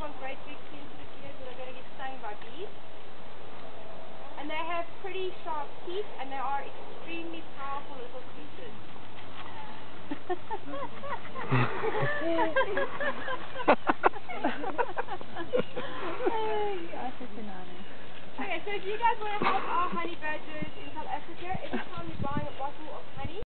want great big sensitive ears that are going to get stung by bees. And they have pretty sharp teeth and they are extremely powerful little creatures. okay, so if you guys want to help our honey